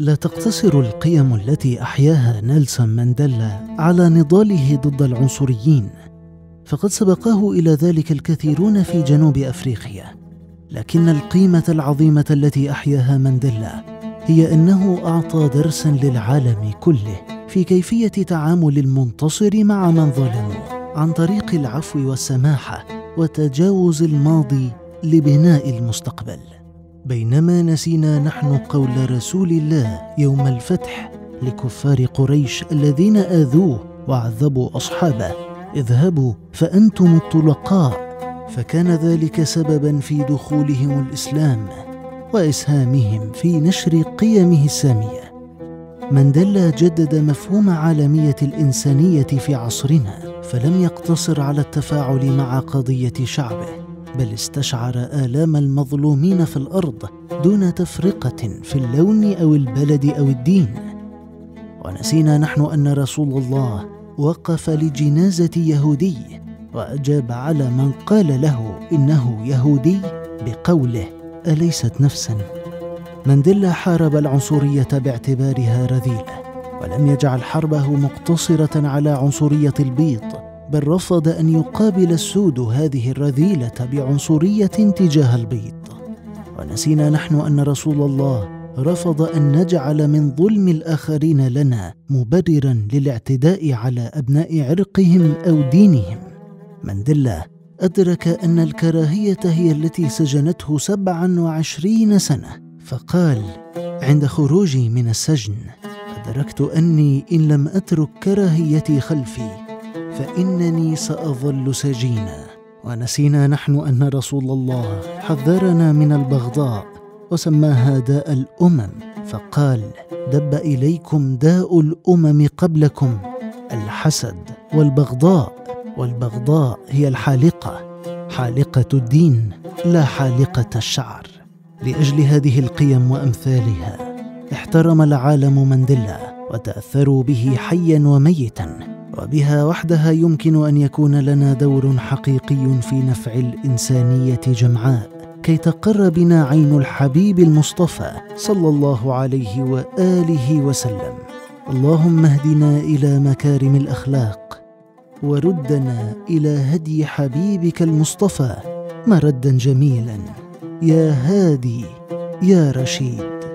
لا تقتصر القيم التي أحياها نيلسون مانديلا على نضاله ضد العنصريين. فقد سبقه إلى ذلك الكثيرون في جنوب أفريقيا. لكن القيمة العظيمة التي أحياها مانديلا هي أنه أعطى درسا للعالم كله في كيفية تعامل المنتصر مع من ظلموا عن طريق العفو والسماحه وتجاوز الماضي لبناء المستقبل. بينما نسينا نحن قول رسول الله يوم الفتح لكفار قريش الذين آذوه وعذبوا أصحابه. اذهبوا فأنتم الطلقاء. فكان ذلك سببا في دخولهم الإسلام وإسهامهم في نشر قيمه السامية. مانديلا جدد مفهوم عالمية الإنسانية في عصرنا فلم يقتصر على التفاعل مع قضية شعبه. بل استشعر آلام المظلومين في الأرض دون تفرقة في اللون أو البلد أو الدين. ونسينا نحن أن رسول الله وقف لجنازة يهودي وأجاب على من قال له إنه يهودي بقوله أليست نفسا؟ مانديلا حارب العنصرية باعتبارها رذيلة ولم يجعل حربه مقتصرة على عنصرية البيض. بل رفض أن يقابل السود هذه الرذيلة بعنصرية تجاه البيض ونسينا نحن أن رسول الله رفض أن نجعل من ظلم الآخرين لنا مبررا للاعتداء على أبناء عرقهم أو دينهم. مندلا أدرك أن الكراهية هي التي سجنته سبعا وعشرين سنة فقال عند خروجي من السجن ادركت أني إن لم أترك كراهيتي خلفي فإنني سأظل سجينا. ونسينا نحن أن رسول الله حذرنا من البغضاء وسماها داء الأمم. فقال دب إليكم داء الأمم قبلكم الحسد والبغضاء. والبغضاء هي الحالقة حالقة الدين لا حالقة الشعر. لأجل هذه القيم وأمثالها احترم العالم مندلا وتأثروا به حيا وميتا. وبها وحدها يمكن أن يكون لنا دور حقيقي في نفع الإنسانية جمعاء كي تقر بنا عين الحبيب المصطفى صلى الله عليه وآله وسلم. اللهم اهدنا إلى مكارم الأخلاق وردنا إلى هدي حبيبك المصطفى مردا جميلا. يا هادي يا رشيد.